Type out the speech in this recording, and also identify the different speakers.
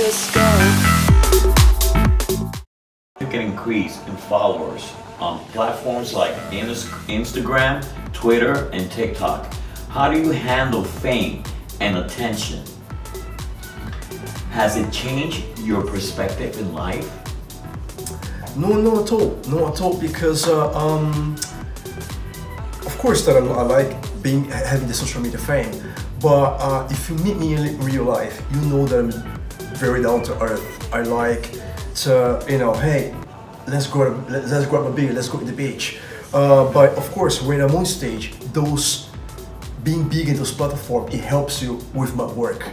Speaker 1: us go.
Speaker 2: Significant increase in followers on platforms like Instagram, Twitter, and TikTok. How do you handle fame and attention? Has it changed your perspective in life?
Speaker 3: No, not at all. Not at all because, uh, um, of course, that I, I like being having the social media fame. But uh, if you meet me in real life, you know that I'm very down to earth. I like to, you know, hey, let's go, let's grab a beer, let's go to the beach. Uh, but of course, when I'm on stage, those being big in those platforms, it helps you with my work.